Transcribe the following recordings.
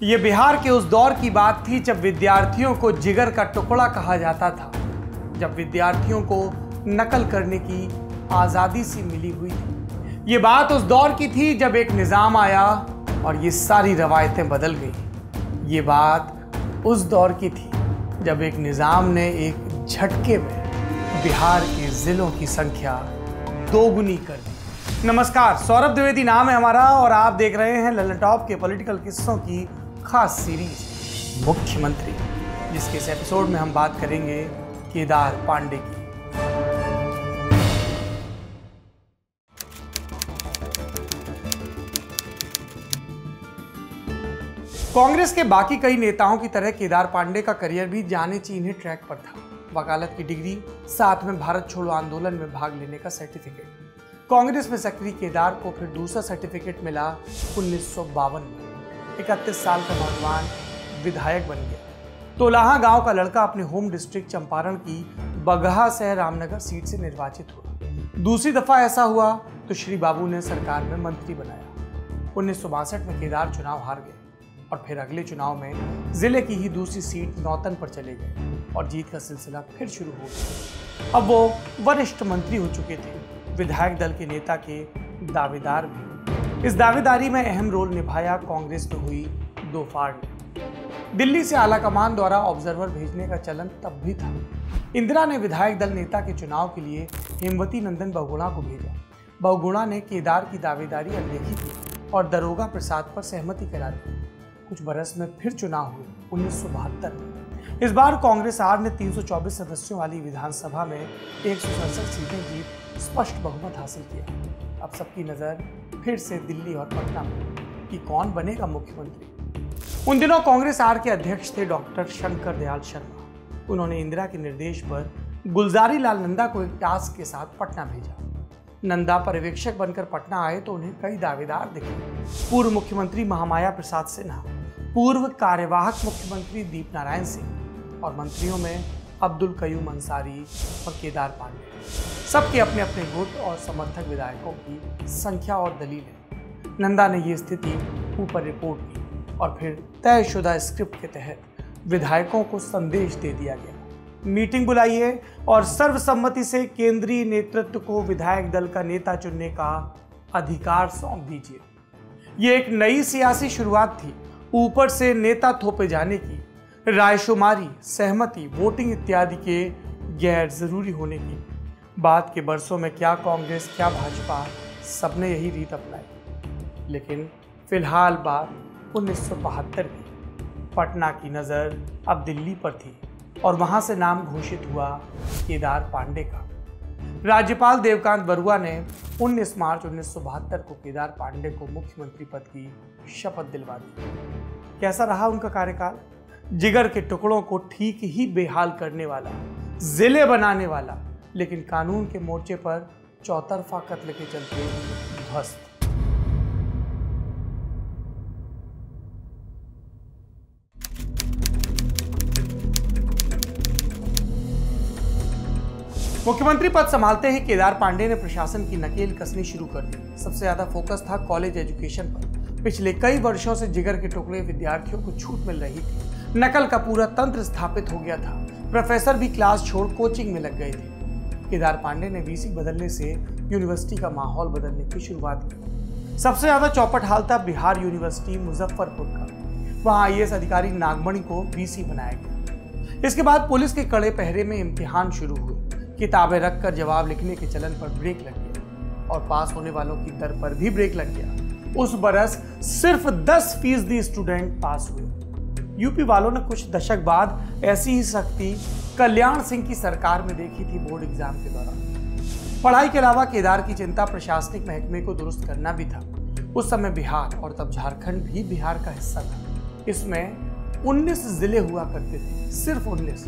ये बिहार के उस दौर की बात थी जब विद्यार्थियों को जिगर का टुकड़ा कहा जाता था, जब विद्यार्थियों को नकल करने की आज़ादी सी मिली हुई थी। ये बात उस दौर की थी जब एक निज़ाम आया और ये सारी रवायतें बदल गई। ये बात उस दौर की थी जब एक निज़ाम ने एक झटके में बिहार के ज़िलों की संख्या दोगुनी कर दी। नमस्कार, सौरभ द्विवेदी नाम है हमारा और आप देख रहे हैं ललन टॉप के पॉलिटिकल किस्सों की खास सीरीज़ मुख्यमंत्री, जिसके इस एपिसोड में हम बात करेंगे केदार पांडे की। कांग्रेस के बाकी कई नेताओं की तरह केदार पांडे का करियर भी जाने चीने ट्रैक पर था। वकालत की डिग्री, साथ में भारत छोड़ो आंदोलन में भाग लेने का सर्टिफिकेट कांग्रेस में सक्रिय केदार को फिर दूसरा सर्टिफिकेट मिला उन्नीस में। इकतीस साल का नौजवान विधायक बन गया। तोलाहा गाँव का लड़का अपने होम डिस्ट्रिक्ट चंपारण की बगहा से रामनगर सीट से निर्वाचित हुआ। दूसरी दफ़ा ऐसा हुआ तो श्री बाबू ने सरकार में मंत्री बनाया। उन्नीस सौ बासठ में केदार चुनाव हार गए और फिर अगले चुनाव में ज़िले की ही दूसरी सीट नौतन पर चले गए और जीत का सिलसिला फिर शुरू हो गया। अब वो वरिष्ठ मंत्री हो चुके थे। विधायक दल के नेता के दावेदार भी। इस दावेदारी में अहम रोल निभाया कांग्रेस में हुई दो फाड़ दिल्ली से आला कमान द्वारा ऑब्जर्वर भेजने का चलन तब भी था। इंदिरा ने विधायक दल नेता के चुनाव के लिए हेमवती नंदन बहुगुणा को भेजा। बहुगुणा ने केदार की दावेदारी अनदेखी की और दरोगा प्रसाद पर सहमति करा दी। कुछ बरस में फिर चुनाव हुए, उन्नीस में। इस बार कांग्रेस आर ने 324 सदस्यों वाली विधानसभा में एक सीटें जीत स्पष्ट बहुमत हासिल किया। अब सबकी नज़र फिर से दिल्ली और पटना में कि कौन बनेगा मुख्यमंत्री? उन दिनों कांग्रेस आर के अध्यक्ष थे डॉक्टर शंकर दयाल शर्मा। उन्होंने इंदिरा के निर्देश पर गुलजारी लाल नंदा को एक टास्क के साथ पटना भेजा। नंदा पर्यवेक्षक बनकर पटना आए तो उन्हें कई दावेदार दिखे। पूर्व मुख्यमंत्री महामाया प्रसाद सिन्हा, पूर्व कार्यवाहक मुख्यमंत्री दीप नारायण सिंह और मंत्रियों में अब्दुल कयूम अंसारी और केदार पांडे। सबके अपने अपने गुट और समर्थक विधायकों की संख्या और दलील है। नंदा ने ये स्थिति ऊपर रिपोर्ट की और फिर तयशुदा स्क्रिप्ट के तहत विधायकों को संदेश दे दिया गया। मीटिंग बुलाइए और सर्वसम्मति से केंद्रीय नेतृत्व को विधायक दल का नेता चुनने का अधिकार सौंप दीजिए। ये एक नई सियासी शुरुआत थी। ऊपर से नेता थोपे जाने की रायशुमारी, सहमति, वोटिंग इत्यादि के गैर ज़रूरी होने की। बाद के बरसों में क्या कांग्रेस, क्या भाजपा, सबने यही रीत अपनाई। लेकिन फ़िलहाल बात उन्नीस सौ बहत्तर की। पटना की नज़र अब दिल्ली पर थी और वहाँ से नाम घोषित हुआ केदार पांडे का। राज्यपाल देवकांत बरुआ ने 19 मार्च उन्नीस सौ बहत्तर को केदार पांडे को मुख्यमंत्री पद की शपथ दिलवा दी। कैसा रहा उनका कार्यकाल? जिगर के टुकड़ों को ठीक ही बेहाल करने वाला, ज़िले बनाने वाला, लेकिन कानून के मोर्चे पर चौतरफा कत्ल के चलते ध्वस्त। मुख्यमंत्री पद संभालते ही केदार पांडे ने प्रशासन की नकेल कसनी शुरू कर दी। सबसे ज़्यादा फोकस था कॉलेज एजुकेशन पर। पिछले कई वर्षों से जिगर के टुकड़े विद्यार्थियों को छूट मिल रही थी। नकल का पूरा तंत्र स्थापित हो गया था। प्रोफेसर भी क्लास छोड़ कोचिंग में लग गए थे। केदार पांडे ने वीसी बदलने से यूनिवर्सिटी का माहौल बदलने की शुरुआत की। सबसे ज़्यादा चौपट हाल था बिहार यूनिवर्सिटी मुजफ्फरपुर का। वहाँ आई अधिकारी नागमणि को वीसी बनाया गया। इसके बाद पुलिस के कड़े पहरे में इम्तिहान शुरू हुए। किताबें रखकर जवाब लिखने के चलन पर ब्रेक लग गया और पास होने वालों की दर पर भी ब्रेक लग गया। उस बरस सिर्फ़ 10 फ़ीसदी स्टूडेंट पास हुए। यूपी वालों ने कुछ दशक बाद ऐसी ही सख्ती कल्याण सिंह की सरकार में देखी थी बोर्ड एग्ज़ाम के दौरान। पढ़ाई के अलावा केदार की चिंता प्रशासनिक महकमे को दुरुस्त करना भी था। उस समय बिहार और तब झारखंड भी बिहार का हिस्सा था। इसमें 19 ज़िले हुआ करते थे, सिर्फ़ 19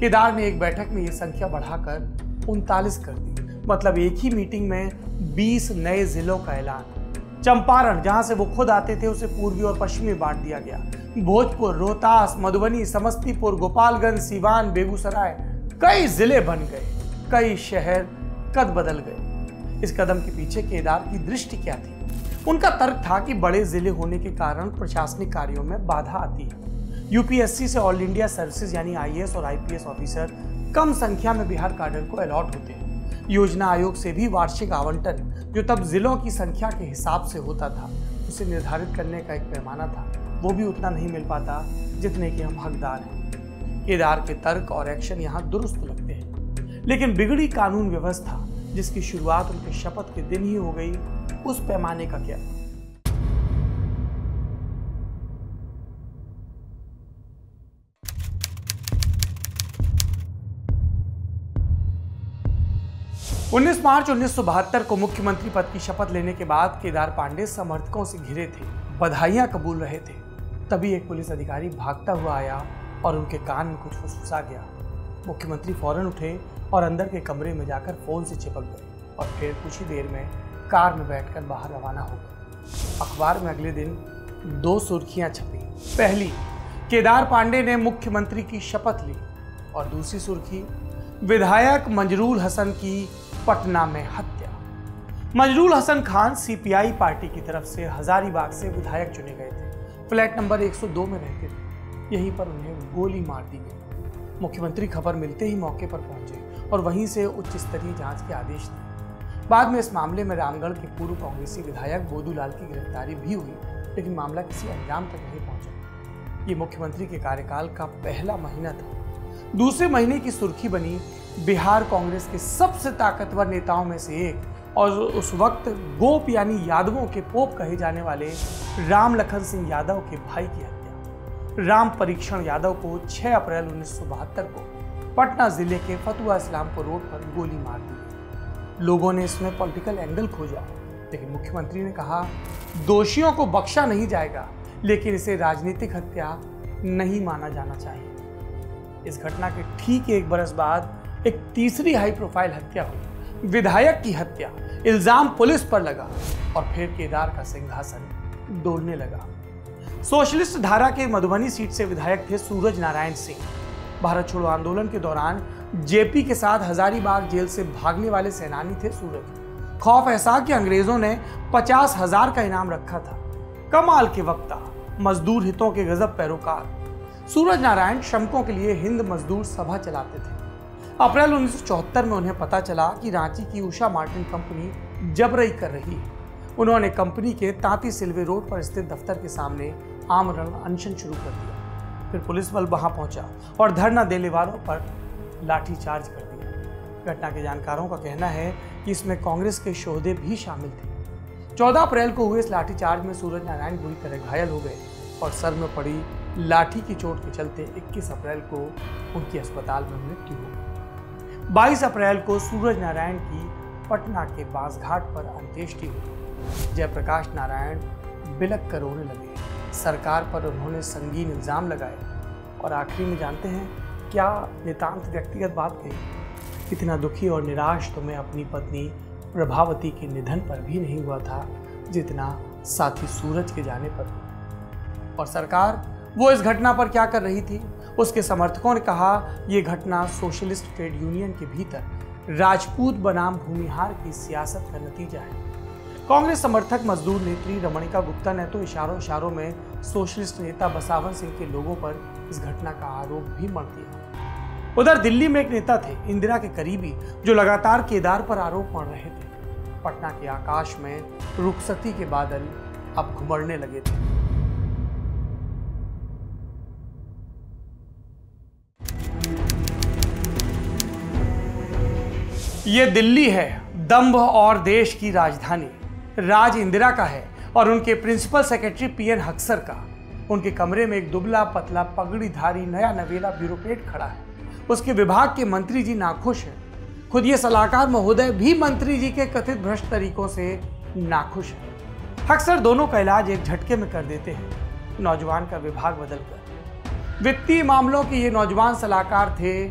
केदार ने एक बैठक में ये संख्या बढ़ाकर उनतालीस कर दी। मतलब एक ही मीटिंग में 20 नए जिलों का ऐलान। चंपारण, जहाँ से वो खुद आते थे, उसे पूर्वी और पश्चिमी बांट दिया गया। भोजपुर, रोहतास, मधुबनी, समस्तीपुर, गोपालगंज, सिवान, बेगूसराय, कई ज़िले बन गए। कई शहर कद बदल गए। इस कदम के पीछे केदार की दृष्टि क्या थी? उनका तर्क था कि बड़े ज़िले होने के कारण प्रशासनिक कार्यों में बाधा आती है। यूपीएससी से ऑल इंडिया सर्विसेज़, यानी आईएएस और आईपीएस ऑफिसर, कम संख्या में बिहार कार्डर को अलॉट होते हैं। योजना आयोग से भी वार्षिक आवंटन जो तब जिलों की संख्या के हिसाब से होता था, उसे निर्धारित करने का एक पैमाना था, वो भी उतना नहीं मिल पाता जितने के हम हकदार हैं। केदार के तर्क और एक्शन यहाँ दुरुस्त लगते हैं। लेकिन बिगड़ी कानून व्यवस्था, जिसकी शुरुआत उनके शपथ के दिन ही हो गई, उस पैमाने का क्या? उन्नीस मार्च उन्नीस सौ बहत्तर को मुख्यमंत्री पद की शपथ लेने के बाद केदार पांडे समर्थकों से घिरे थे, बधाइयाँ कबूल रहे थे। तभी एक पुलिस अधिकारी भागता हुआ आया और उनके कान में कुछ फुसफुसा गया। मुख्यमंत्री फ़ौरन उठे और अंदर के कमरे में जाकर फ़ोन से चिपक गए और फिर कुछ ही देर में कार में बैठकर बाहर रवाना हो गए। अखबार में अगले दिन दो सुर्खियाँ छपी। पहली, केदार पांडे ने मुख्यमंत्री की शपथ ली और दूसरी सुर्खी विधायक मंजरूल हसन की पटना में हत्या। मजरूल हसन खान सीपीआई पार्टी की तरफ़ से हजारीबाग से विधायक चुने गए थे। फ्लैट नंबर 102 में रहते थे। यहीं पर उन्हें गोली मार दी गई। मुख्यमंत्री खबर मिलते ही मौके पर पहुँचे और वहीं से उच्च स्तरीय जाँच के आदेश दिए। बाद में इस मामले में रामगढ़ के पूर्व कांग्रेसी विधायक बोधूलाल की गिरफ्तारी भी हुई, लेकिन मामला किसी अंजाम तक नहीं पहुँचा। ये मुख्यमंत्री के कार्यकाल का पहला महीना था। दूसरे महीने की सुर्खी बनी बिहार कांग्रेस के सबसे ताकतवर नेताओं में से एक और उस वक्त गोप यानी यादवों के पोप कहे जाने वाले राम लखन सिंह यादव के भाई की हत्या। राम परीक्षण यादव को 6 अप्रैल उन्नीस सौ बहत्तर को पटना ज़िले के फतुआ इस्लामपुर रोड पर गोली मार दी लोगों ने इसमें पॉलिटिकल एंगल खोजा, लेकिन मुख्यमंत्री ने कहा, दोषियों को बख्शा नहीं जाएगा, लेकिन इसे राजनीतिक हत्या नहीं माना जाना चाहिए। इस घटना के ठीक एक बरस बाद एक तीसरी हाई प्रोफ़ाइल हत्या हुई। विधायक की हत्या, इल्ज़ाम पुलिस पर लगा और फिर केदार का सिंहासन डोलने लगा। सोशलिस्ट धारा के मधुबनी सीट से विधायक थे सूरज नारायण सिंह। भारत छोड़ो आंदोलन के दौरान जेपी के साथ हजारीबाग जेल से भागने वाले सेनानी थे सूरज। खौफ ऐसा कि अंग्रेज़ों ने पचास हज़ार का इनाम रखा था। कमाल के वक्ता, मजदूर हितों के गजब पैरोकार। सूरज नारायण श्रमिकों के लिए हिंद मजदूर सभा चलाते थे। अप्रैल उन्नीस सौ चौहत्तर में उन्हें पता चला कि रांची की उषा मार्टिन कंपनी जबरई कर रही है। उन्होंने कंपनी के तांती सिल्वे रोड पर स्थित दफ्तर के सामने आमरण अनशन शुरू कर दिया। फिर पुलिस बल वहाँ पहुँचा और धरना देने वालों पर लाठीचार्ज कर दिया। घटना के जानकारों का कहना है कि इसमें कांग्रेस के शोहदे भी शामिल थे। 14 अप्रैल को हुए इस लाठीचार्ज में सूरज नारायण बुरी तरह घायल हो गए और सर में पड़ी लाठी की चोट के चलते 21 अप्रैल को उनकी अस्पताल में मृत्यु हो गई। 22 अप्रैल को सूरज नारायण की पटना के बांसघाट पर अंत्येष्टि हुई। जयप्रकाश नारायण बिलक कर रोने लगे। सरकार पर उन्होंने संगीन इल्ज़ाम लगाए। और आखिरी में जानते हैं, क्या नितांत व्यक्तिगत बात कही? इतना दुखी और निराश तो मैं अपनी पत्नी प्रभावती के निधन पर भी नहीं हुआ था, जितना साथी सूरज के जाने पर और सरकार वो इस घटना पर क्या कर रही थी? उसके समर्थकों ने कहा यह घटना सोशलिस्ट ट्रेड यूनियन के भीतर राजपूत बनाम भूमिहार की सियासत का नतीजा है। कांग्रेस समर्थक मजदूर नेत्री रमणिका गुप्ता ने तो इशारों इशारों में सोशलिस्ट नेता बसावन सिंह के लोगों पर इस घटना का आरोप भी मर दिया। उधर दिल्ली में एक नेता थे, इंदिरा के करीबी, जो लगातार केदार पर आरोप मर रहे थे। पटना के आकाश में रुखसती के बादल अब घुमड़ने लगे थे। ये दिल्ली है दम्भ और देश की राजधानी। राज इंदिरा का है और उनके प्रिंसिपल सेक्रेटरी पीएन हक्सर का। उनके कमरे में एक दुबला पतला पगड़ीधारी नया नवेला ब्यूरोक्रेट खड़ा है। उसके विभाग के मंत्री जी नाखुश हैं। खुद ये सलाहकार महोदय भी मंत्री जी के कथित भ्रष्ट तरीकों से नाखुश है। अक्सर दोनों का इलाज एक झटके में कर देते हैं। नौजवान का विभाग बदलकर। वित्तीय मामलों के ये नौजवान सलाहकार थे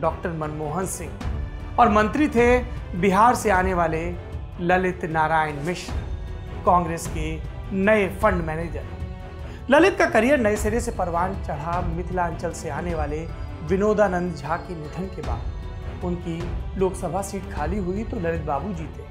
डॉक्टर मनमोहन सिंह। और मंत्री थे बिहार से आने वाले ललित नारायण मिश्र, कांग्रेस के नए फंड मैनेजर। ललित का करियर नए सिरे से परवान चढ़ा मिथिलांचल से आने वाले विनोदानंद झा के निधन के बाद। उनकी लोकसभा सीट खाली हुई तो ललित बाबू जीते।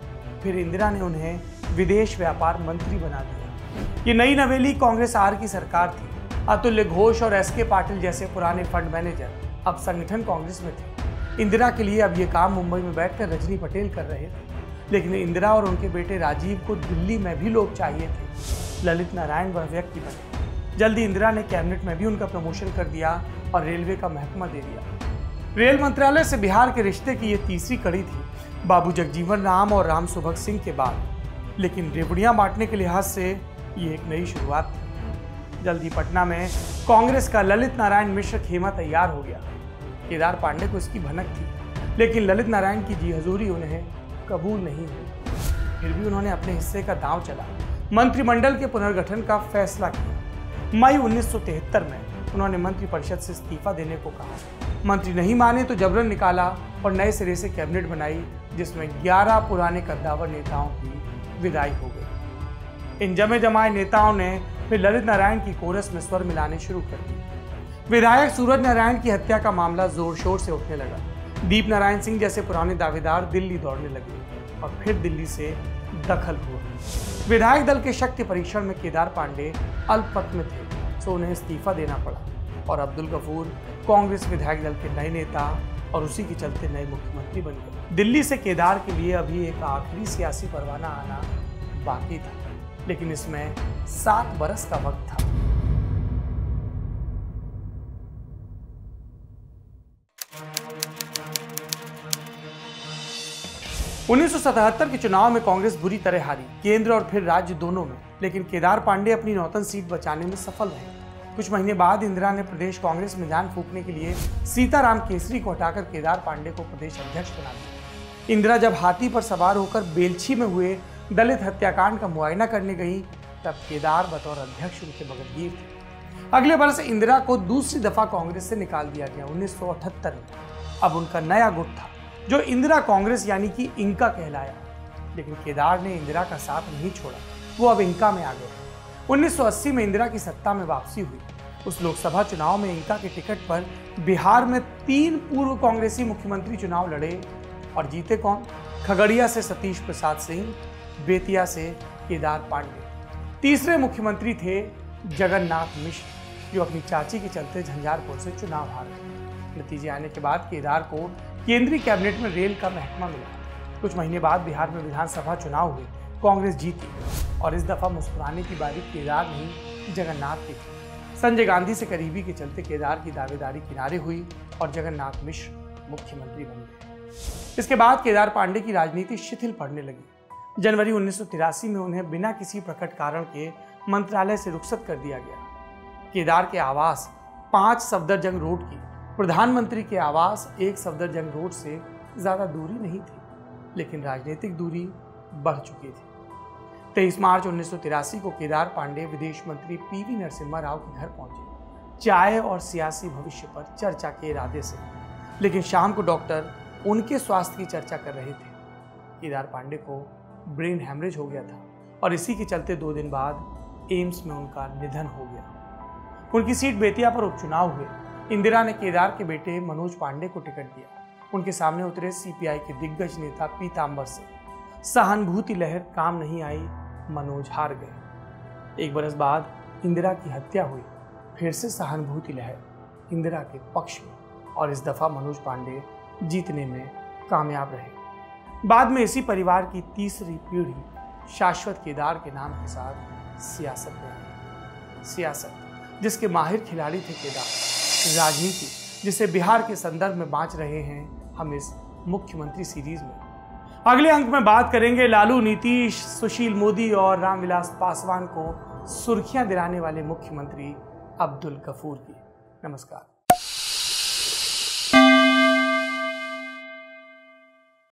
फिर इंदिरा ने उन्हें विदेश व्यापार मंत्री बना दिया। ये नई नवेली कांग्रेस आर की सरकार थी। अतुल्य घोष और एस के पाटिल जैसे पुराने फंड मैनेजर अब संगठन कांग्रेस में थे। इंदिरा के लिए अब ये काम मुंबई में बैठकर रजनी पटेल कर रहे थे लेकिन इंदिरा और उनके बेटे राजीव को दिल्ली में भी लोग चाहिए थे। ललित नारायण वह व्यक्ति बने। जल्दी इंदिरा ने कैबिनेट में भी उनका प्रमोशन कर दिया और रेलवे का महकमा दे दिया। रेल मंत्रालय से बिहार के रिश्ते की ये तीसरी कड़ी थी। बाबू जगजीवन राम और राम सुभग सिंह के बाद। लेकिन रेवड़ियाँ बांटने के लिहाज से ये एक नई शुरुआत थी। जल्दी पटना में कांग्रेस का ललित नारायण मिश्र खेमा तैयार हो गया। केदार पांडे को इसकी भनक थी। लेकिन ललित नारायण की जी हजूरी उन्हें कबूल नहीं हुई। फिर भी उन्होंने अपने हिस्से का दांव चला। मंत्रिमंडल के पुनर्गठन का फैसला किया। मई 1973 में उन्होंने मंत्रिपरिषद से इस्तीफा देने को कहा। मंत्री नहीं माने तो जबरन निकाला और नए सिरे से कैबिनेट बनाई, जिसमें 11 पुराने कद्दावर नेताओं की विदाई हो गई। इन जमे जमाए नेताओं ने फिर ललित नारायण की कोरस में स्वर मिलाने शुरू कर दिए। विधायक सूरज नारायण की हत्या का मामला ज़ोर शोर से उठने लगा। दीप नारायण सिंह जैसे पुराने दावेदार दिल्ली दौड़ने लगे और फिर दिल्ली से दखल हुआ विधायक दल के शक्ति परीक्षण में केदार पांडे अल्पत में थे तो उन्हें इस्तीफा देना पड़ा। और अब्दुल गफूर कांग्रेस विधायक दल के नए नेता और उसी के चलते नए मुख्यमंत्री बन गए। दिल्ली से केदार के लिए अभी एक आखिरी सियासी परवाना आना बाकी था, लेकिन इसमें सात बरस का वक्त था। उन्नीस सौ सतहत्तर के चुनाव में कांग्रेस बुरी तरह हारी, केंद्र और फिर राज्य दोनों में। लेकिन केदार पांडे अपनी नौतन सीट बचाने में सफल रहे। कुछ महीने बाद इंदिरा ने प्रदेश कांग्रेस में जान फूकने के लिए सीताराम केसरी को हटाकर केदार पांडे को प्रदेश अध्यक्ष बना दिया। इंदिरा जब हाथी पर सवार होकर बेलछी में हुए दलित हत्याकांड का मुआयना करने गई, तब केदार बतौर अध्यक्ष उनके बगलगीर थे। अगले वर्ष इंदिरा को दूसरी दफ़ा कांग्रेस से निकाल दिया गया, उन्नीस में। अब उनका नया गुट था। जो इंदिरा कांग्रेस यानी कि इंका कहलाया। लेकिन केदार ने इंदिरा का साथ नहीं छोड़ा। वो अब इंका में आ गए 1980 में इंदिरा की सत्ता में वापसी हुई। उस लोकसभा चुनाव में इंका के टिकट पर बिहार में तीन पूर्व कांग्रेसी मुख्यमंत्री चुनाव लड़े और जीते कौन? खगड़िया से सतीश प्रसाद सिंह, बेतिया से केदार पांडे। तीसरे मुख्यमंत्री थे जगन्नाथ मिश्र, जो अपनी चाची के चलते झंझारपुर से चुनाव हार गए। नतीजे आने के बाद केदार को केंद्रीय कैबिनेट में रेल का महकमा मिला। कुछ महीने बाद बिहार में विधानसभा चुनाव हुए, कांग्रेस जीती और इस दफ़ा मुस्कुराने की बारी केदार नहीं, जगन्नाथ की थी। संजय गांधी से करीबी के चलते केदार की दावेदारी किनारे हुई और जगन्नाथ मिश्र मुख्यमंत्री बन गए। इसके बाद केदार पांडे की राजनीति शिथिल पड़ने लगी। जनवरी उन्नीस सौ तिरासी में उन्हें बिना किसी प्रकट कारण के मंत्रालय से रुखसत कर दिया गया। केदार के आवास, पाँच सफदरजंग रोड की प्रधानमंत्री के आवास एक सफदरजंग रोड से ज़्यादा दूरी नहीं थी, लेकिन राजनीतिक दूरी बढ़ चुकी थी। तेईस मार्च उन्नीस सौ तिरासी को केदार पांडे विदेश मंत्री पीवी नरसिम्हा राव के घर पहुँचे। चाय और सियासी भविष्य पर चर्चा के इरादे से। लेकिन शाम को डॉक्टर उनके स्वास्थ्य की चर्चा कर रहे थे। केदार पांडे को ब्रेन हेमरेज हो गया था और इसी के चलते दो दिन बाद एम्स में उनका निधन हो गया। उनकी सीट बेतिया पर उपचुनाव हुए। इंदिरा ने केदार के बेटे मनोज पांडे को टिकट दिया। उनके सामने उतरे सीपीआई के दिग्गज नेता पीताम्बर से सहानुभूति लहर काम नहीं आई, मनोज हार गए। एक बरस बाद इंदिरा की हत्या हुई, फिर से सहानुभूति लहर इंदिरा के पक्ष में और इस दफ़ा मनोज पांडे जीतने में कामयाब रहे। बाद में इसी परिवार की तीसरी पीढ़ी शाश्वत केदार के नाम के साथ सियासत में आई। सियासत, जिसके माहिर खिलाड़ी थे केदार। राजनीति, जिसे बिहार के संदर्भ में बांच रहे हैं हम इस मुख्यमंत्री सीरीज़ में। अगले अंक में बात करेंगे लालू, नीतीश, सुशील मोदी और रामविलास पासवान को सुर्खियाँ दिलाने वाले मुख्यमंत्री अब्दुल गफूर की। नमस्कार।